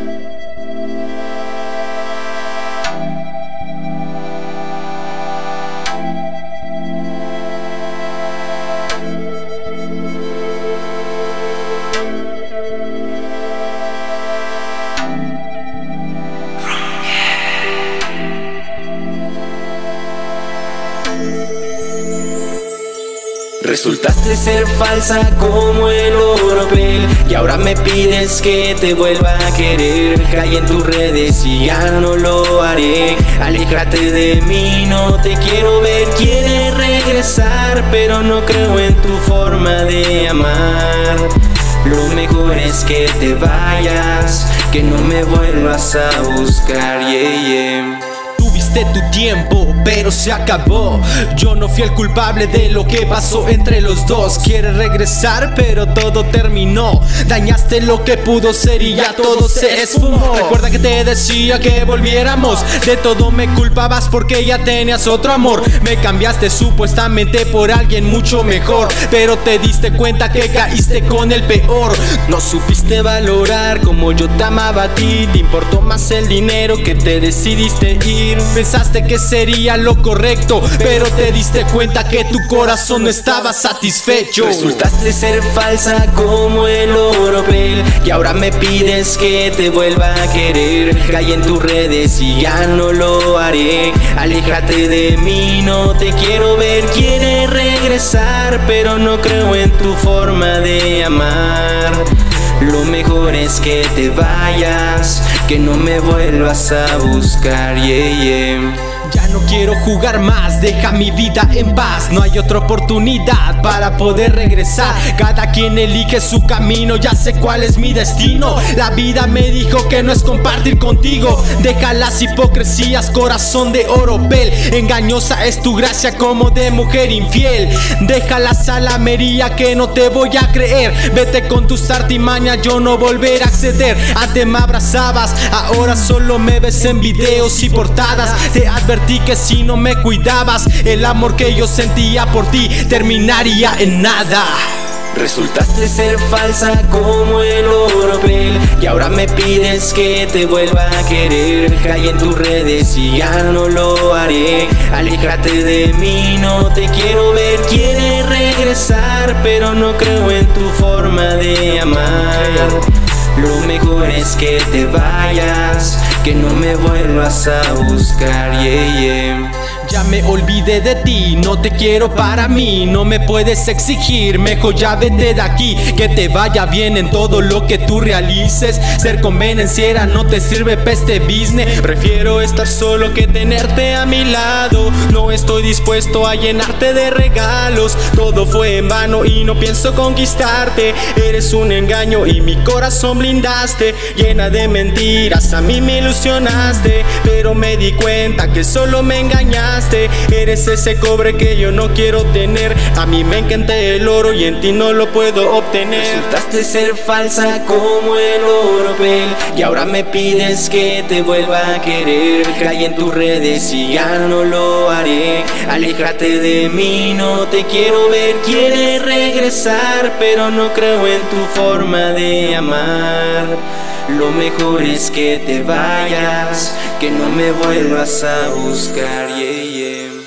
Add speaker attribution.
Speaker 1: Música Resultaste ser falsa como el oropel. Y ahora me pides que te vuelva a querer. Caí en tus redes y ya no lo haré. Aléjate de mí, no te quiero ver. Quieres regresar, pero no creo en tu forma de amar. Lo mejor es que te vayas Que no me vuelvas a buscar, yeah, yeah
Speaker 2: de tu tiempo, pero se acabó. Yo no fui el culpable de lo que pasó entre los dos. Quieres regresar, pero todo terminó. Dañaste lo que pudo ser y ya todo se esfumó. Recuerda que te decía que volviéramos. De todo me culpabas porque ya tenías otro amor. Me cambiaste supuestamente por alguien mucho mejor. Pero te diste cuenta que caíste con el peor. No supiste valorar como yo te amaba a ti. Te importó más el dinero que te decidiste ir. Pensaste que sería lo correcto, pero te diste cuenta que tu corazón no estaba satisfecho.
Speaker 1: Resultaste ser falsa como el oropel y ahora me pides que te vuelva a querer. Caí en tus redes y ya no lo haré. Aléjate de mí, no te quiero ver. Quieres regresar, pero no creo en tu forma de amar. Lo mejor es que te vayas, que no me vuelvas a buscar, yeah.
Speaker 2: Quiero jugar más, deja mi vida en paz. No hay otra oportunidad para poder regresar. Cada quien elige su camino, ya sé cuál es mi destino. La vida me dijo que no es compartir contigo. Deja las hipocresías, corazón de oropel Engañosa es tu gracia como de mujer infiel. Deja la salamería que no te voy a creer. Vete con tus artimañas, yo no volveré a acceder. Antes me abrazabas, ahora solo me ves en videos y portadas. Te advertí que si no me cuidabas, el amor que yo sentía por ti terminaría en nada.
Speaker 1: Resultaste ser falsa como el oropel Y ahora me pides que te vuelva a querer. Caí en tus redes y ya no lo haré. Aléjate de mí, no te quiero ver. Quieres regresar, pero no creo en tu forma de amar Lo mejor es que te vayas que no me vuelvas a buscar, yeah, yeah.
Speaker 2: Ya me olvidé de ti, no te quiero para mí No me puedes exigir, mejor ya vete de aquí Que te vaya bien en todo lo que tú realices. Ser convenenciera no te sirve peste business Prefiero estar solo que tenerte a mi lado. No estoy dispuesto a llenarte de regalos Todo fue en vano y no pienso conquistarte. Eres un engaño y mi corazón blindaste Llena de mentiras, a mí me ilusionaste Pero me di cuenta que solo me engañaste. Eres ese cobre que yo no quiero tener. A mí me encanta el oro y en ti no lo puedo obtener.
Speaker 1: Resultaste ser falsa como el oropel. Y ahora me pides que te vuelva a querer. Caí en tus redes y ya no lo haré. Aléjate de mí, no te quiero ver. Quieres regresar pero no creo en tu forma de amar. Lo mejor es que te vayas, que no me vuelvas a buscar, yeah, yeah.